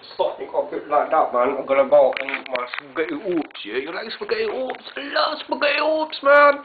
stop ik like that, man. I'm gonna go and my spaghetti orbs, yeah? You like spaghetti orbs? I love spaghetti orbs, man!